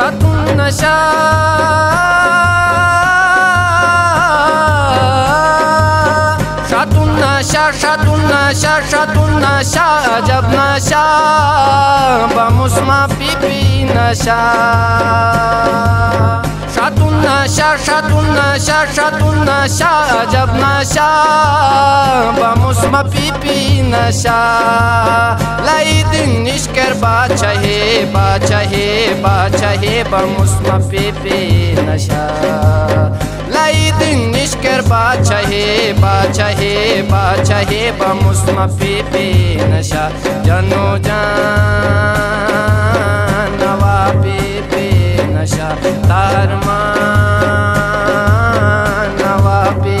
خاتون نشا. خاتون نشا خاتون نشا خاتون نشا عجب نشا. بمسما بي نشا. خاتون نشا خاتون نشا خاتون نشا عجب نشا. بمسما بيبي نشا. لا يدني लश्कर बादशाहे बादशाहे बादशाहे बमुस्मा पे पे नशा। लाई दिन निष्कर बादशाहे बादशाहे बादशाहे बमुस्मा पे पे नशा। जनो जान, नवा पे पे नशा। तारमा नवा पे